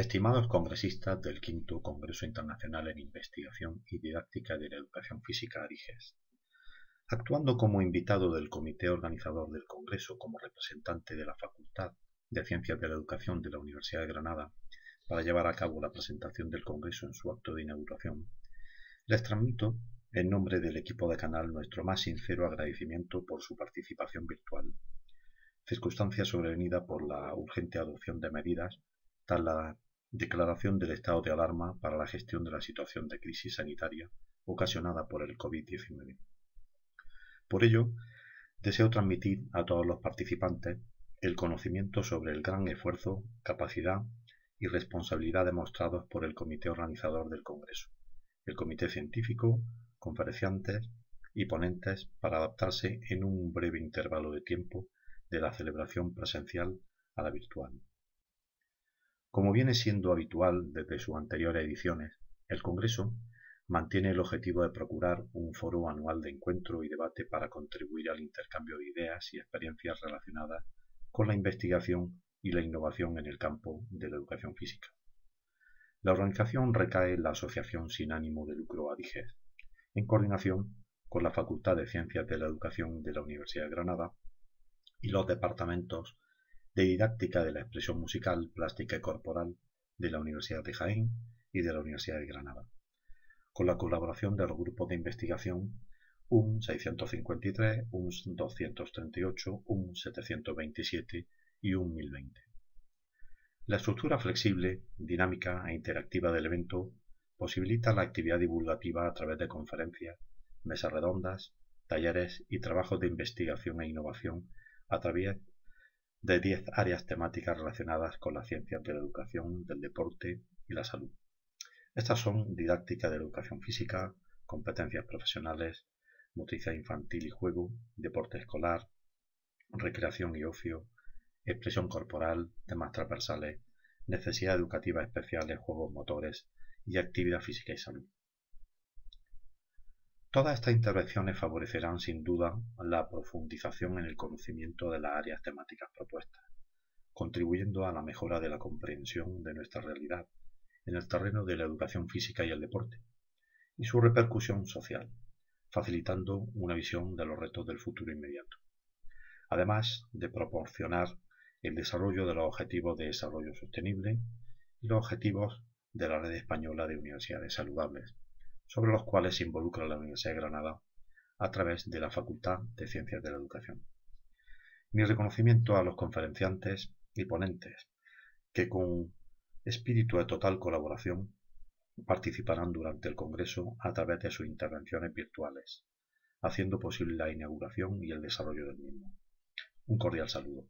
Estimados congresistas del quinto Congreso Internacional en Investigación y Didáctica de la Educación Física ARIGES, actuando como invitado del comité organizador del Congreso como representante de la Facultad de Ciencias de la Educación de la Universidad de Granada para llevar a cabo la presentación del Congreso en su acto de inauguración, les transmito, en nombre del equipo de canal, nuestro más sincero agradecimiento por su participación virtual, circunstancia sobrevenida por la urgente adopción de medidas tras la Declaración del estado de alarma para la gestión de la situación de crisis sanitaria ocasionada por el COVID-19. Por ello, deseo transmitir a todos los participantes el conocimiento sobre el gran esfuerzo, capacidad y responsabilidad demostrados por el comité organizador del Congreso, el comité científico, conferenciantes y ponentes para adaptarse en un breve intervalo de tiempo de la celebración presencial a la virtual. Como viene siendo habitual desde sus anteriores ediciones, el Congreso mantiene el objetivo de procurar un foro anual de encuentro y debate para contribuir al intercambio de ideas y experiencias relacionadas con la investigación y la innovación en el campo de la educación física. La organización recae en la Asociación sin ánimo de lucro ADIGES, en coordinación con la Facultad de Ciencias de la Educación de la Universidad de Granada y los departamentos de Didáctica de la Expresión Musical, Plástica y Corporal de la Universidad de Jaén y de la Universidad de Granada, con la colaboración de los grupos de investigación UM 653, UM 238, UM 727 y UM 1020. La estructura flexible, dinámica e interactiva del evento posibilita la actividad divulgativa a través de conferencias, mesas redondas, talleres y trabajos de investigación e innovación a través de 10 áreas temáticas relacionadas con las ciencias de la educación, del deporte y la salud. Estas son didáctica de educación física, competencias profesionales, motricidad infantil y juego, deporte escolar, recreación y ocio, expresión corporal, temas transversales, necesidades educativas especiales, juegos motores y actividad física y salud. Todas estas intervenciones favorecerán sin duda la profundización en el conocimiento de las áreas temáticas propuestas, contribuyendo a la mejora de la comprensión de nuestra realidad en el terreno de la educación física y el deporte, y su repercusión social, facilitando una visión de los retos del futuro inmediato, además de proporcionar el desarrollo de los objetivos de desarrollo sostenible y los objetivos de la red española de universidades saludables, sobre los cuales se involucra la Universidad de Granada a través de la Facultad de Ciencias de la Educación. Mi reconocimiento a los conferenciantes y ponentes que con espíritu de total colaboración participarán durante el Congreso a través de sus intervenciones virtuales, haciendo posible la inauguración y el desarrollo del mismo. Un cordial saludo.